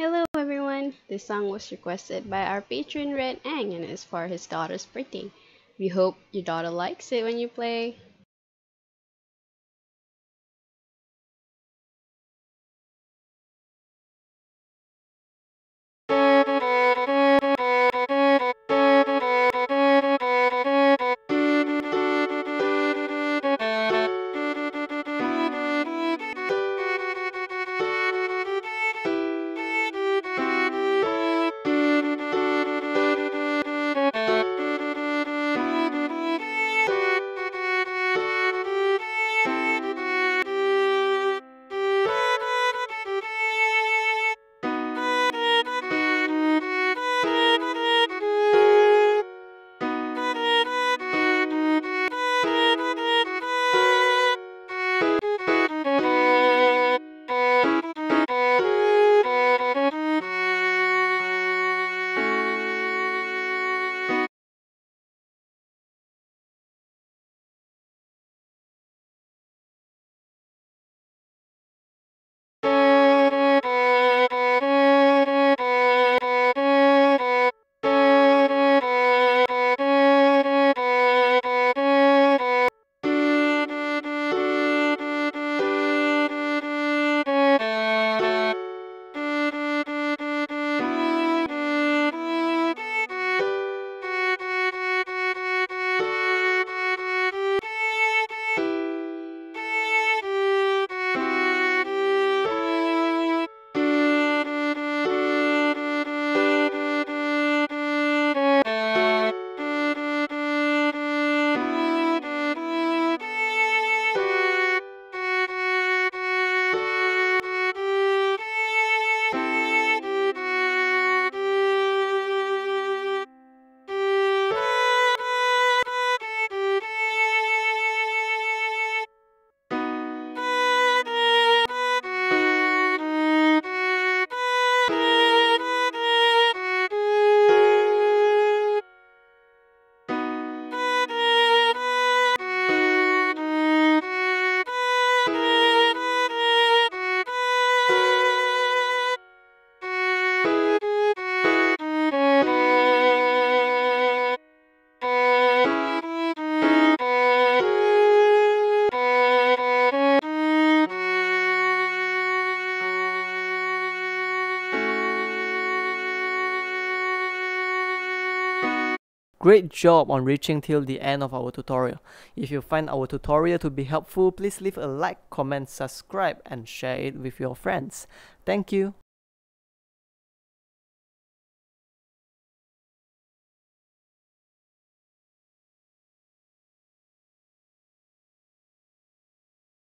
Hello everyone! This song was requested by our patron Red Ang and is for his daughter's birthday. We hope your daughter likes it when you play. Great job on reaching till the end of our tutorial. If you find our tutorial to be helpful, please leave a like, comment, subscribe and share it with your friends. Thank you.